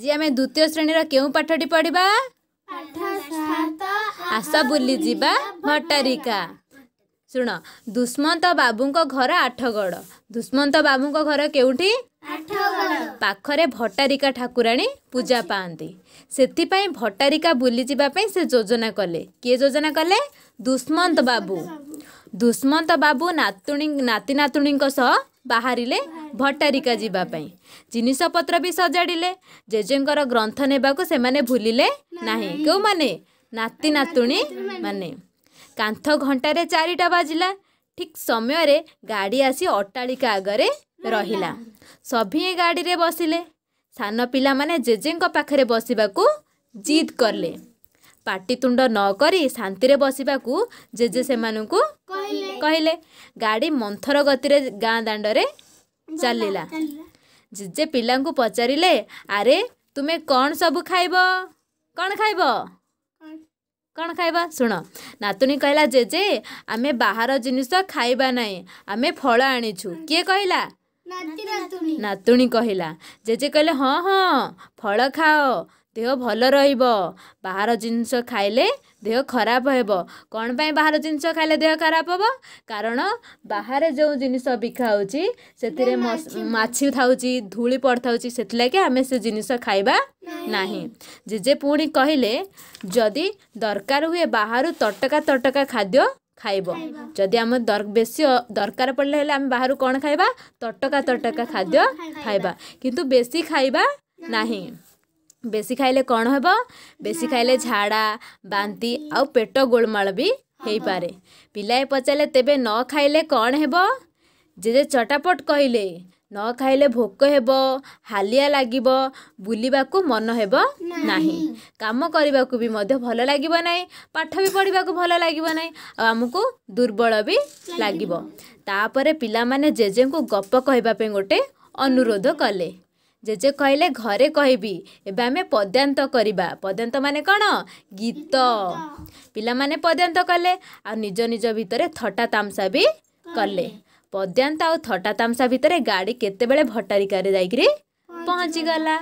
ଆଜି ଆମେ ଦ୍ୱିତୀୟ ଶ୍ରେଣୀର କେଉଁ ପାଠଟି ପଢ଼ିବା? ଆସ ବୁଲିଯିବା ଭଟ୍ଟାରିକା। ଶୁଣ ଦୁଷ୍ମନ୍ତ ବାବୁଙ୍କ ଘର ଆଠଗଡ଼। ଦୁଷ୍ମନ୍ତ ବାବୁଙ୍କ ଘର କେଉଁଠି? ପାଖରେ ଭଟ୍ଟାରିକା ଠାକୁରାଣୀ ପୂଜା ପାଆନ୍ତି। ସେଥିପାଇଁ ଭଟ୍ଟାରିକା ବୁଲିଯିବା ପାଇଁ ସେ ଯୋଜନା କଲେ। କିଏ ଯୋଜନା କଲେ? ଦୁଷ୍ମନ୍ତ ବାବୁ। ଦୁଷ୍ମନ୍ତ ବାବୁ ନାତୁଣୀ ନାତି ନାତୁଣୀଙ୍କ ସହ ବାହାରିଲେ ଭଟ୍ଟାରିକା ଯିବା ପାଇଁ। ଜିନିଷପତ୍ର ବି ସଜାଡ଼ିଲେ। ଜେଜେଙ୍କର ଗ୍ରନ୍ଥ ନେବାକୁ ସେମାନେ ଭୁଲିଲେ ନାହିଁ। କେଉଁମାନେ? ନାତି ନାତୁଣୀ ମାନେ। କାନ୍ଥ ଘଣ୍ଟାରେ ଚାରିଟା ବାଜିଲା। ଠିକ୍ ସମୟରେ ଗାଡ଼ି ଆସି ଅଟ୍ଟାଳିକା ଆଗରେ ରହିଲା। ସଭିଏଁ ଗାଡ଼ିରେ ବସିଲେ। ସାନ ପିଲାମାନେ ଜେଜେଙ୍କ ପାଖରେ ବସିବାକୁ ଜିଦ୍ କଲେ। ପାଟିତୁଣ୍ଡ ନ କରି ଶାନ୍ତିରେ ବସିବାକୁ ଜେଜେ ସେମାନଙ୍କୁ କହିଲେ ଗାଡ଼ି ମନ୍ଥର ଗତିରେ ଗାଁ ଦାଣ୍ଡରେ ଚାଲିଲା। ଜେଜେ ପିଲାଙ୍କୁ ପଚାରିଲେ ଆରେ ତୁମେ କ'ଣ ସବୁ ଖାଇବ? କ'ଣ ଖାଇବ? କ'ଣ? ଖାଇବା? ଶୁଣ। ନାତୁଣୀ କହିଲା ଜେଜେ ଆମେ ବାହାର ଜିନିଷ ଖାଇବା ନାହିଁ ଆମେ ଫଳ ଆଣିଛୁ। କିଏ କହିଲା? ନାତୁଣୀ କହିଲା। ଜେଜେ କହିଲେ ହଁ ହଁ ଫଳ ଖାଅ ଦେହ ଭଲ ରହିବ। ବାହାର ଜିନିଷ ଖାଇଲେ ଦେହ ଖରାପ ହେବ। କ'ଣ ପାଇଁ ବାହାର ଜିନିଷ ଖାଇଲେ ଦେହ ଖରାପ ହେବ? କାରଣ ବାହାରେ ଯେଉଁ ଜିନିଷ ବିକା ହେଉଛି ସେଥିରେ ମାଛି ଥାଉଛି ଧୂଳି ପଡ଼ିଥାଉଛି ସେଥିଲାଗି ଆମେ ସେ ଜିନିଷ ଖାଇବା ନାହିଁ। ଜେଜେ ପୁଣି କହିଲେ ଯଦି ଦରକାର ହୁଏ ବାହାରୁ ତଟକା ତଟକା ଖାଦ୍ୟ ଖାଇବ। ଯଦି ଆମ ବେଶୀ ଦରକାର ପଡ଼ିଲେ ହେଲେ ଆମେ ବାହାରୁ କ'ଣ ଖାଇବା? ତଟକା ତଟକା ଖାଦ୍ୟ ଖାଇବା। କିନ୍ତୁ ବେଶୀ ଖାଇବା ନାହିଁ। ବେଶୀ ଖାଇଲେ କ'ଣ ହେବ ବେଶୀ ଖାଇଲେ ଝାଡ଼ା ବାନ୍ତି ଆଉ ପେଟ ଗୋଳମାଳ ବି ହେଇପାରେ ପିଲାଏ ପଚାରିଲେ ତେବେ ନ ଖାଇଲେ କ'ଣ ହେବ ଜେଜେ ଚଟାପଟ କହିଲେ ନ ଖାଇଲେ ଭୋକ ହେବ ହାଲିଆ ଲାଗିବ ବୁଲିବାକୁ ମନ ହେବ ନାହିଁ କାମ କରିବାକୁ ବି ମଧ୍ୟ ଭଲ ଲାଗିବ ନାହିଁ ପାଠ ବି ପଢ଼ିବାକୁ ଭଲ ଲାଗିବ ନାହିଁ ଆଉ ଆମକୁ ଦୁର୍ବଳ ବି ଲାଗିବ ତାପରେ ପିଲାମାନେ ଜେଜେଙ୍କୁ ଗପ କହିବା ପାଇଁ ଗୋଟେ ଅନୁରୋଧ କଲେ ଜେଜେ କହିଲେ ଘରେ କହିବି। ଏବେ ଆମେ ପଦ୍ୟାନ୍ତ କରିବା। ପଦ୍ୟାନ୍ତ ମାନେ କ'ଣ? ଗୀତ। ପିଲାମାନେ ପଦ୍ୟାନ୍ତ କଲେ। ଆଉ ନିଜ ନିଜ ଭିତରେ ଥଟା ତାମସା ବି କଲେ। ପଦ୍ୟାନ୍ତ ଆଉ ଥଟା ତାମସା ଭିତରେ ଗାଡ଼ି କେତେବେଳେ ଭଟ୍ଟାରିକାରେ ଯାଇକିରି ପହଞ୍ଚିଗଲା।